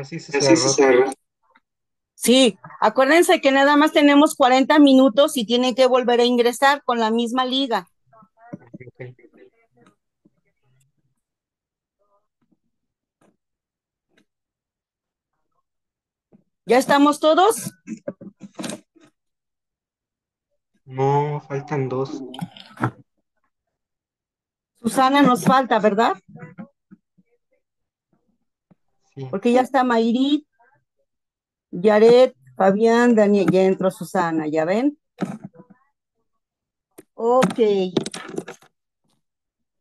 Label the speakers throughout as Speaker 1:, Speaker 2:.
Speaker 1: Así se cerró.
Speaker 2: Sí, acuérdense que nada más tenemos 40 minutos y tienen que volver a ingresar con la misma liga. ¿Ya estamos todos?
Speaker 1: No, faltan dos.
Speaker 2: Susana nos falta, ¿verdad?
Speaker 1: Sí.
Speaker 2: Porque ya está Mayrit, Yaret, Fabián, Daniel, ya entró Susana, ¿ya ven? Ok.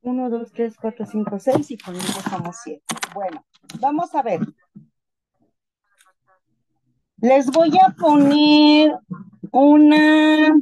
Speaker 2: Uno, dos, tres, cuatro, cinco, seis y con eso somos siete. Bueno, vamos a ver. Les voy a poner una.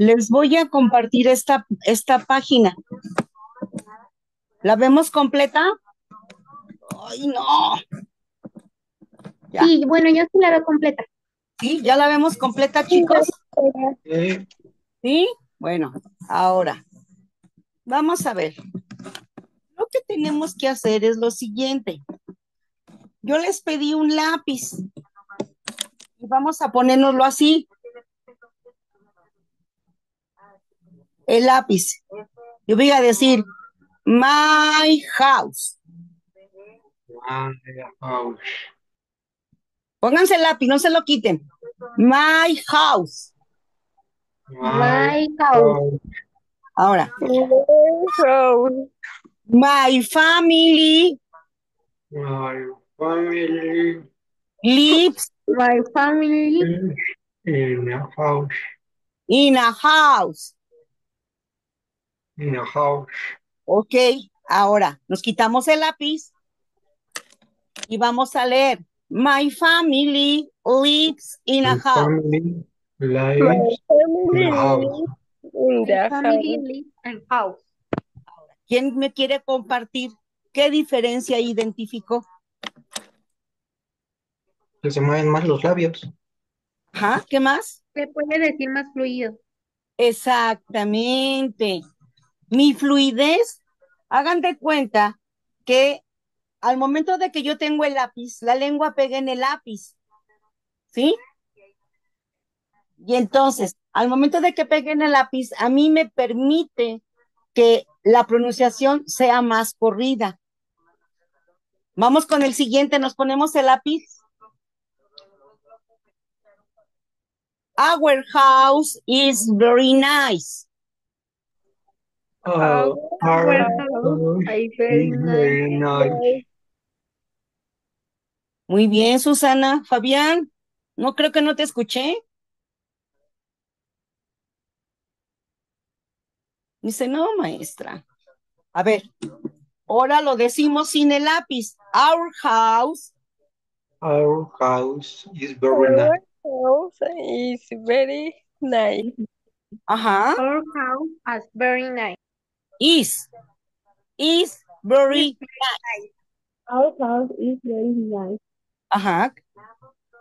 Speaker 2: Les voy a compartir esta, esta página. ¿La vemos completa? Ay, no. Ya.
Speaker 3: Sí, bueno, yo sí la veo completa.
Speaker 2: ¿Sí? ¿Ya la vemos completa, chicos?
Speaker 1: Eh,
Speaker 2: ¿Sí? Bueno, ahora, vamos a ver. Lo que tenemos que hacer es lo siguiente. Yo les pedí un lápiz y vamos a ponérnoslo así. El lápiz. Yo voy a decir, my house.
Speaker 1: my house.
Speaker 2: Pónganse el lápiz, no se lo quiten. My house.
Speaker 3: My house.
Speaker 2: Ahora, my family
Speaker 1: My family
Speaker 2: lives
Speaker 3: My family.
Speaker 1: in a house.
Speaker 2: in a house.
Speaker 1: In a house.
Speaker 2: Ok, ahora nos quitamos el lápiz y vamos a leer. My family lives in a
Speaker 1: My
Speaker 2: house.
Speaker 1: family lives in a house.
Speaker 3: My family lives in house.
Speaker 2: ¿Quién me quiere compartir qué diferencia identificó?
Speaker 1: Que se mueven más los labios.
Speaker 2: Ajá, ¿qué más?
Speaker 3: Se puede decir más fluido.
Speaker 2: Exactamente. Mi fluidez, hagan de cuenta que al momento de que yo tengo el lápiz, la lengua pega en el lápiz. ¿Sí? Y entonces, al momento de que pegue en el lápiz, a mí me permite que la pronunciación sea más corrida. Vamos con el siguiente, nos ponemos el lápiz. Our house is very nice.
Speaker 1: Our
Speaker 3: Our
Speaker 1: nice.
Speaker 2: Muy bien, Susana. Fabián, no creo que no te escuché. Dice, no, maestra. A ver, ahora lo decimos sin el lápiz. Our house
Speaker 1: Our house is very nice.
Speaker 4: house is very nice.
Speaker 2: Ajá,
Speaker 3: Our house is very nice.
Speaker 2: Is. Is very.
Speaker 3: Our house is very nice.
Speaker 2: Ajá.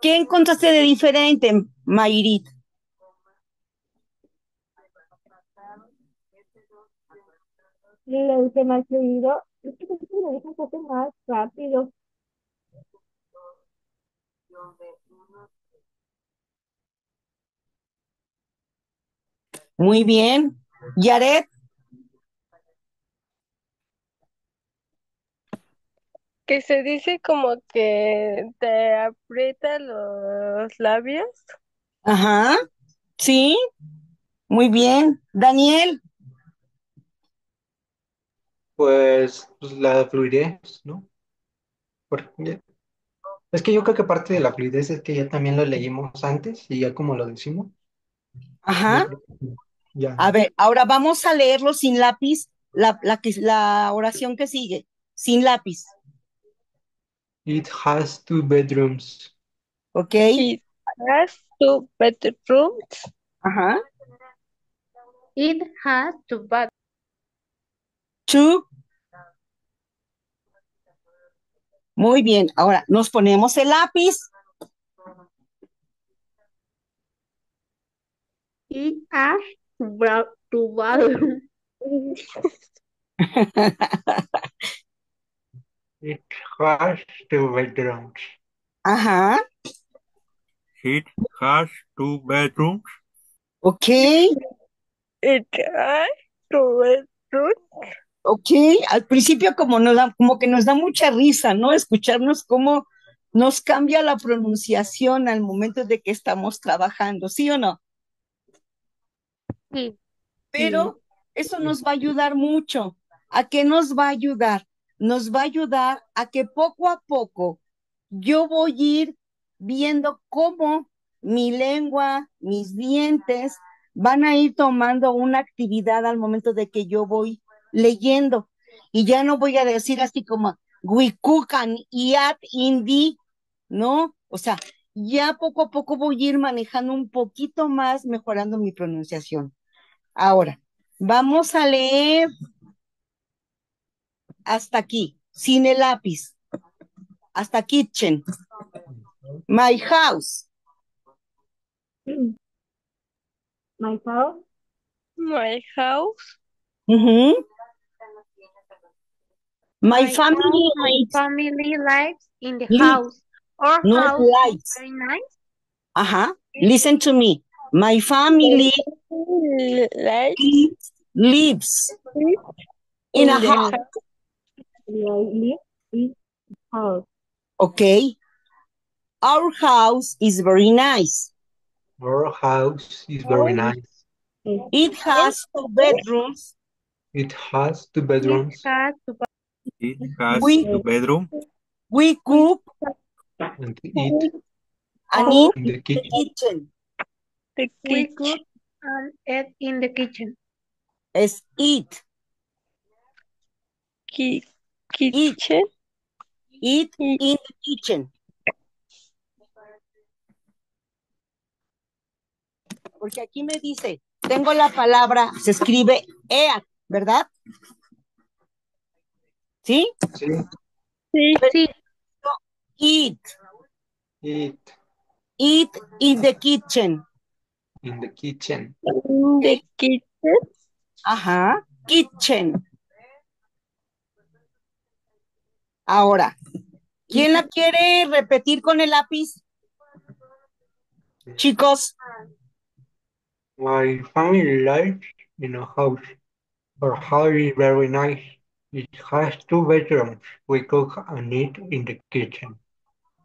Speaker 2: ¿Qué encontraste de diferente, Mayrit?
Speaker 3: Le hice más fluido. Es que lo deja un poco más rápido.
Speaker 2: Muy bien. Yaret,
Speaker 4: Que se dice como que te aprieta los labios.
Speaker 2: ajá, sí, muy bien. Daniel,
Speaker 1: Pues, pues, la fluidez, ¿no? Porque- es que yo creo que parte de la fluidez es que ya también lo leímos antes y ya como lo decimos,
Speaker 2: ajá.
Speaker 1: ya.
Speaker 2: A ver, ahora vamos a leerlo sin lápiz, la, la, que- la oración que sigue, sin lápiz,
Speaker 1: It has two bedrooms.
Speaker 2: ¿ok?
Speaker 4: It has two bedrooms.
Speaker 2: Ajá.
Speaker 3: It has two bathrooms.
Speaker 2: Two. Muy bien, ahora nos ponemos el lápiz.
Speaker 3: It has two bathrooms.
Speaker 1: It has two bedrooms.
Speaker 2: Ajá,
Speaker 5: It has two bedrooms.
Speaker 2: ok,
Speaker 4: It has two bedrooms.
Speaker 2: ok. Al principio como, nos da, como que nos da mucha risa, ¿no? Escucharnos cómo nos cambia la pronunciación al momento de que estamos trabajando, ¿sí o no?
Speaker 3: Sí.
Speaker 2: Pero eso nos va a ayudar mucho. ¿A qué nos va a ayudar? Nos va a ayudar a que poco a poco yo voy a ir viendo cómo mi lengua, mis dientes van a ir tomando una actividad al momento de que yo voy leyendo. Y ya no voy a decir así como we cook and eat in the, ¿no? O sea, ya poco a poco voy a ir manejando un poquito más, mejorando mi pronunciación. Ahora, vamos a leer hasta aquí, sin el lápiz. Hasta kitchen. My house.
Speaker 3: My house.
Speaker 4: My house.
Speaker 2: My
Speaker 3: My
Speaker 2: family
Speaker 3: house, my
Speaker 2: lives.
Speaker 3: family lives in the
Speaker 2: Live.
Speaker 3: house. Our
Speaker 2: Not
Speaker 3: house
Speaker 2: lives.
Speaker 3: very nice.
Speaker 2: Ajá. Listen to me. My family lives in a
Speaker 4: the
Speaker 2: house.
Speaker 3: I live in house.
Speaker 2: Okay. Our house is very nice.
Speaker 1: Our house is very nice.
Speaker 2: It has two bedrooms.
Speaker 1: It has two
Speaker 3: It
Speaker 1: bedrooms
Speaker 3: has two
Speaker 5: It has
Speaker 2: We-
Speaker 5: two bedrooms.
Speaker 2: We cook
Speaker 1: and eat
Speaker 2: and eat
Speaker 1: in the
Speaker 2: in the
Speaker 1: kitchen.
Speaker 2: kitchen.
Speaker 4: the
Speaker 3: We
Speaker 4: kitchen.
Speaker 3: cook and eat in the kitchen.
Speaker 2: Es eat.
Speaker 4: Ki- kitchen.
Speaker 2: Eat
Speaker 4: Eat.
Speaker 2: in the kitchen. Porque aquí me dice, tengo la palabra, se escribe EA, ¿verdad? ¿Sí?
Speaker 1: Sí,
Speaker 4: Sí.
Speaker 3: Sí.
Speaker 2: Eat.
Speaker 1: eat
Speaker 2: Eat in the kitchen.
Speaker 1: in the kitchen.
Speaker 4: In the kitchen.
Speaker 2: Ajá. Kitchen. Ahora, ¿quién la quiere repetir con el lápiz? Chicos,
Speaker 1: My family lives in a house. Our house is very nice. It has two bedrooms. We cook and eat in the kitchen.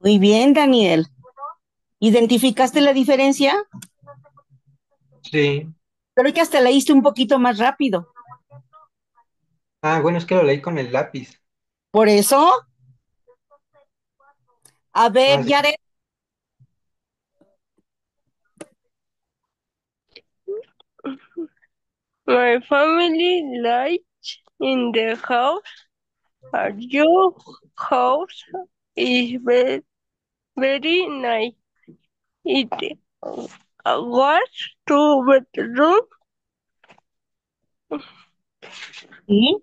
Speaker 2: muy bien, Daniel. ¿Identificaste la diferencia?
Speaker 1: Sí.
Speaker 2: Creo que hasta leíste un poquito más rápido.
Speaker 1: Ah, bueno, es que lo leí con el lápiz.
Speaker 2: Por eso. A ver,
Speaker 1: sí.
Speaker 2: Yaret,
Speaker 4: My family lives in the house. Our your house is very, very nice. It was two bedroom.
Speaker 2: ¿sí?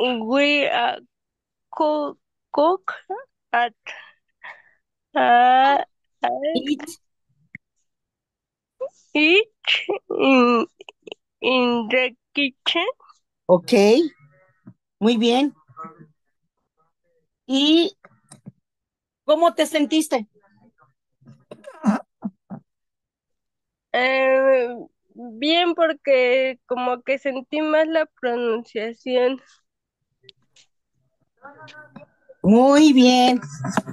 Speaker 4: We uh, cook, cook at uh,
Speaker 2: Eat.
Speaker 4: eat in in the kitchen.
Speaker 2: Ok. Muy bien. Y ¿Cómo te sentiste?
Speaker 4: Eh, bien porque como que sentí más la pronunciación.
Speaker 2: Muy bien,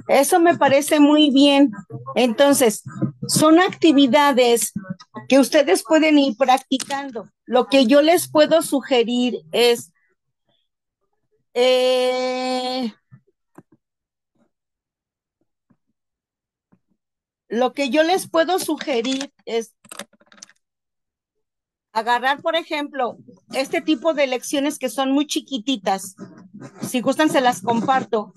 Speaker 2: eso me parece muy bien. Entonces, son actividades que ustedes pueden ir practicando. Lo que yo les puedo sugerir es eh, lo que yo les puedo sugerir es agarrar, por ejemplo, este tipo de lecciones que son muy chiquititas. Si gustan, se las comparto.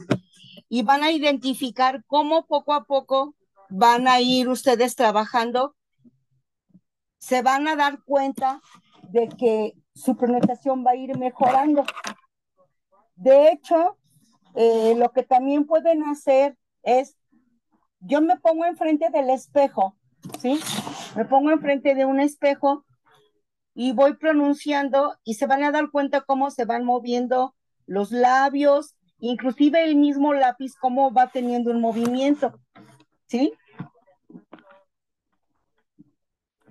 Speaker 2: Y van a identificar cómo poco a poco van a ir ustedes trabajando. Se van a dar cuenta de que su pronunciación va a ir mejorando. De hecho, eh, lo que también pueden hacer es, yo me pongo enfrente del espejo, ¿sí? Me pongo enfrente de un espejo y voy pronunciando y se van a dar cuenta cómo se van moviendo los labios, inclusive el mismo lápiz, cómo va teniendo un movimiento, ¿sí?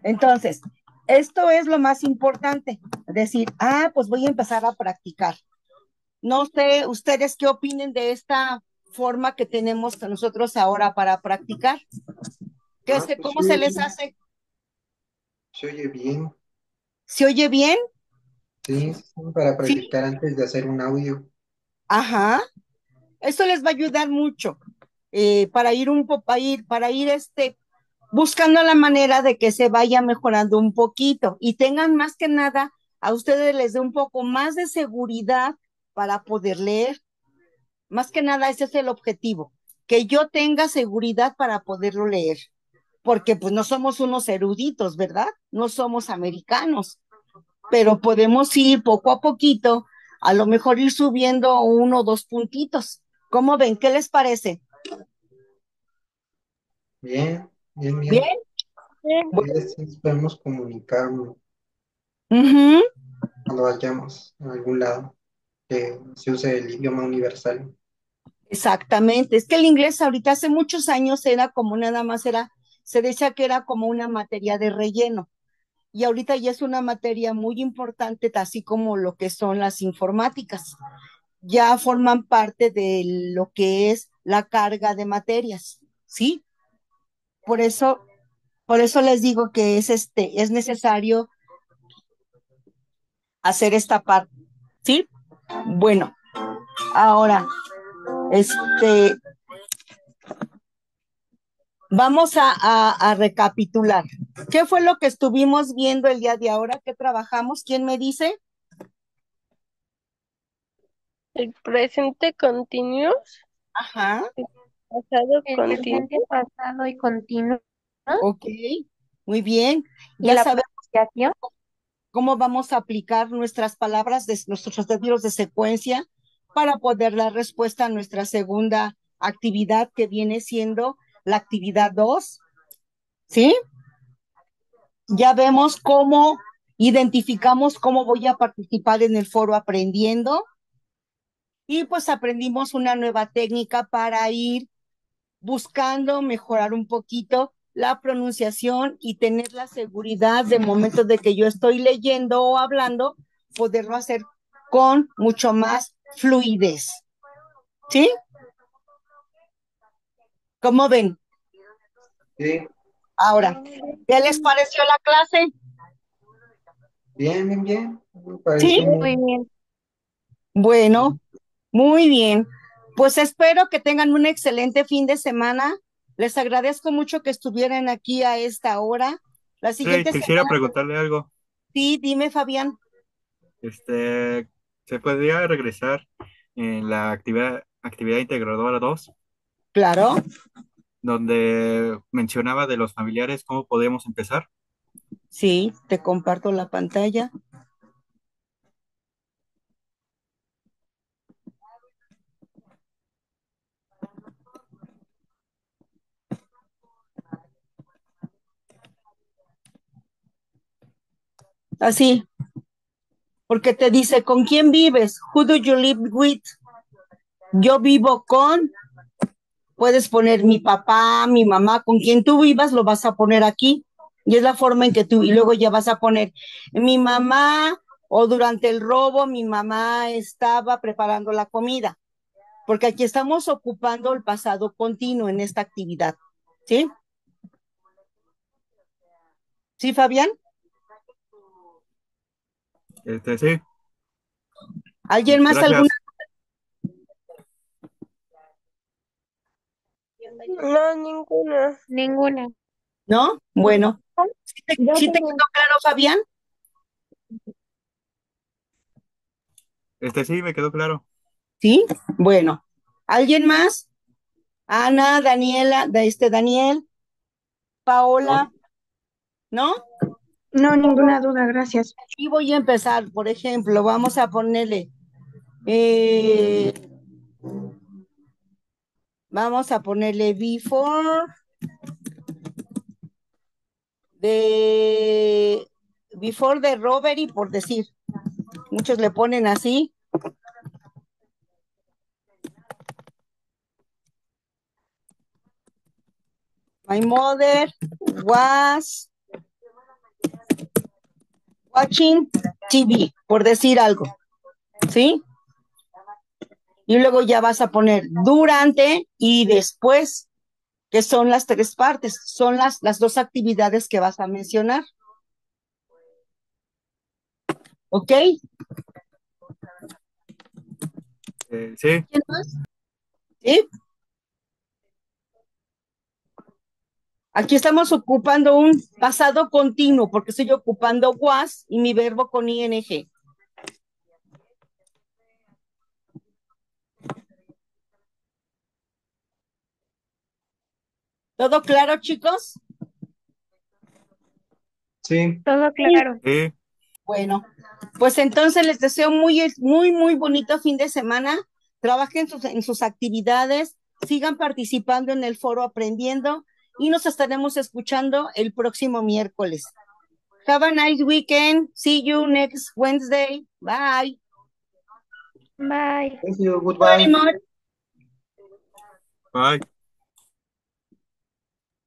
Speaker 2: Entonces, esto es lo más importante, decir, ah, pues voy a empezar a practicar. No sé, ustedes qué opinen de esta forma que tenemos nosotros ahora para practicar. ¿Qué
Speaker 1: Ah,
Speaker 2: sé,
Speaker 1: pues
Speaker 2: ¿Cómo se les hace?
Speaker 1: Se oye bien.
Speaker 2: ¿Se oye bien?
Speaker 1: Sí, para
Speaker 2: Sí.
Speaker 1: practicar antes de hacer un audio.
Speaker 2: Ajá. Esto les va a ayudar mucho eh, para ir un poco, para ir, para ir este, buscando la manera de que se vaya mejorando un poquito y tengan más que nada a ustedes les dé un poco más de seguridad para poder leer. Más que nada ese es el objetivo, que yo tenga seguridad para poderlo leer, porque pues no somos unos eruditos, ¿verdad? No somos americanos, pero podemos ir poco a poquito, a lo mejor ir subiendo uno o dos puntitos. ¿Cómo ven? ¿Qué les parece?
Speaker 1: Bien, bien, bien.
Speaker 2: Bien.
Speaker 4: Bien.
Speaker 1: Podemos comunicarnos
Speaker 2: Ujú.
Speaker 1: cuando vayamos a algún lado que se use el idioma universal.
Speaker 2: Exactamente, es que el inglés ahorita hace muchos años era como nada más era, se decía que era como una materia de relleno y ahorita ya es una materia muy importante, así como lo que son las informáticas. Ya forman parte de lo que es la carga de materias, ¿sí? Por eso, por eso les digo que es este, es necesario hacer esta parte, ¿sí? Bueno, ahora, este, Vamos a, a, a, recapitular. ¿Qué fue lo que estuvimos viendo el día de ahora? ¿Qué trabajamos? ¿Quién me dice?
Speaker 4: El presente continuo.
Speaker 2: Ajá.
Speaker 4: El pasado
Speaker 3: El
Speaker 4: continuo.
Speaker 3: presente, pasado y continuo.
Speaker 2: Ok, muy bien.
Speaker 3: Y
Speaker 2: Ya
Speaker 3: la
Speaker 2: sabemos cómo vamos a aplicar nuestras palabras, de, nuestros términos de secuencia para poder dar respuesta a nuestra segunda actividad que viene siendo la actividad 2. ¿Sí? Ya vemos cómo identificamos cómo voy a participar en el foro aprendiendo. Y pues aprendimos una nueva técnica para ir buscando mejorar un poquito la pronunciación y tener la seguridad de momentos de que yo estoy leyendo o hablando, poderlo hacer con mucho más fluidez. ¿Sí? ¿Cómo ven?
Speaker 1: Sí,
Speaker 2: Ahora, ¿qué les pareció la clase?
Speaker 1: bien, bien, bien.
Speaker 2: ¿Sí?
Speaker 3: Muy bien.
Speaker 2: Bueno, muy bien. Pues espero que tengan un excelente fin de semana. Les agradezco mucho que estuvieran aquí a esta hora. La
Speaker 5: Sí,
Speaker 2: siguiente
Speaker 5: quisiera
Speaker 2: semana,
Speaker 5: preguntarle algo.
Speaker 2: sí, dime, Fabián.
Speaker 5: Este, ¿se podría regresar en la actividad, actividad integradora 2,
Speaker 2: Claro,
Speaker 5: donde mencionaba de los familiares, cómo podemos empezar?
Speaker 2: sí, te comparto la pantalla. Así, porque te dice, ¿con quién vives? Who do you live with? Yo vivo con Puedes poner mi papá, mi mamá, con quien tú vivas, lo vas a poner aquí. Y es la forma en que tú, y luego ya vas a poner mi mamá o durante el robo mi mamá estaba preparando la comida. Porque aquí estamos ocupando el pasado continuo en esta actividad. ¿Sí? ¿Sí, Fabián?
Speaker 5: Este, sí.
Speaker 2: ¿Alguien más
Speaker 5: Gracias.
Speaker 2: alguna?
Speaker 4: No, ninguna.
Speaker 3: Ninguna.
Speaker 2: ¿No? Bueno. ¿Sí te, sí quedó claro, Fabián?
Speaker 5: Este, sí, me quedó claro.
Speaker 2: ¿Sí? Bueno. ¿Alguien más? Ana, Daniela, de este Daniel, Paola, ¿no?
Speaker 6: No, ninguna duda, gracias.
Speaker 2: Y voy a empezar, por ejemplo, vamos a ponerle, eh, vamos a ponerle before de before de robbery, por decir. Muchos le ponen así. My mother was watching TV, por decir algo. ¿Sí? Y luego ya vas a poner durante y después, que son las tres partes, son las, las dos actividades que vas a mencionar. ¿Ok?
Speaker 5: Eh, sí,
Speaker 2: ¿Quién más? ¿Sí? Aquí estamos ocupando un pasado continuo porque estoy ocupando was y mi verbo con ing. ¿Todo claro, chicos?
Speaker 1: Sí,
Speaker 3: Todo claro.
Speaker 5: sí.
Speaker 2: Bueno, pues entonces les deseo muy, muy, muy bonito fin de semana. Trabajen sus- en sus actividades, sigan participando en el foro aprendiendo y nos estaremos escuchando el próximo miércoles. Have a nice weekend. See you next Wednesday. Bye.
Speaker 3: Bye.
Speaker 1: thank you, goodbye.
Speaker 5: Bye.